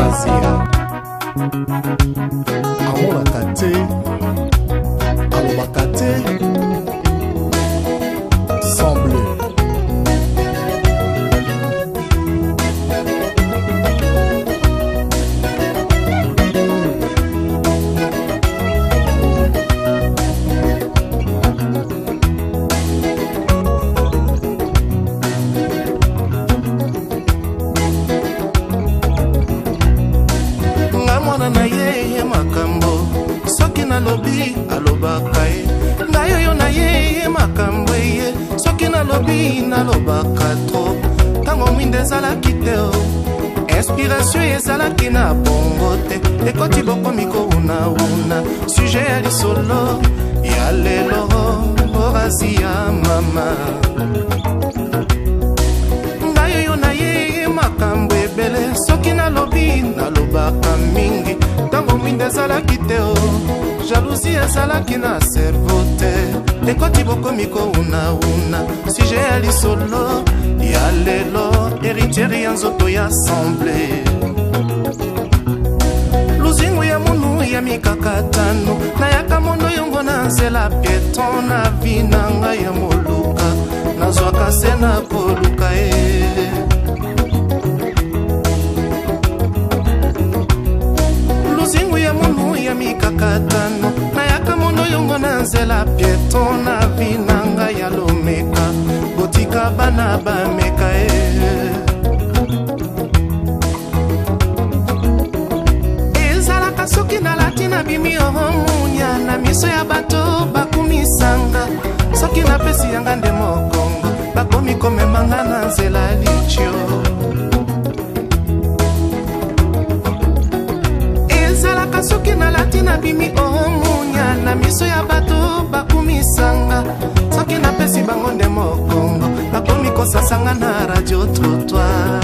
I wanna take. mwana na ye ye makambo soki nalobi alobaka ye ngai oyo na ye ye makambo eye soki nalobi nalobaka tro ntango mwinda ezalaki te o oh. inspiration ezalaki na bongo te ekoti bokomi kowunawuna suje ya lisolo ya lelo orasi oh. ya mama nazalaki na servo te ekoki bokomi kowunawuna suje ya lisolo ya lelo eritiere ya nzoto ya asemble luzingu ya monu ya mikakatano nayaka mondo yongo na nzela pieton na vi na ngai ya moluka nazwaka se na koluka e eh. kata nzela pieto na vi na ngai ya lomeka botika bana bameka e ezalaka soki nalati nabimi ohomunya na miso ya bato bakumisanga soki napesi yanga nde mokongo bakomi komemanga na nzela litio ezalaka soki nalati nabimi ohomunya na miso ya bato rajo rajototoa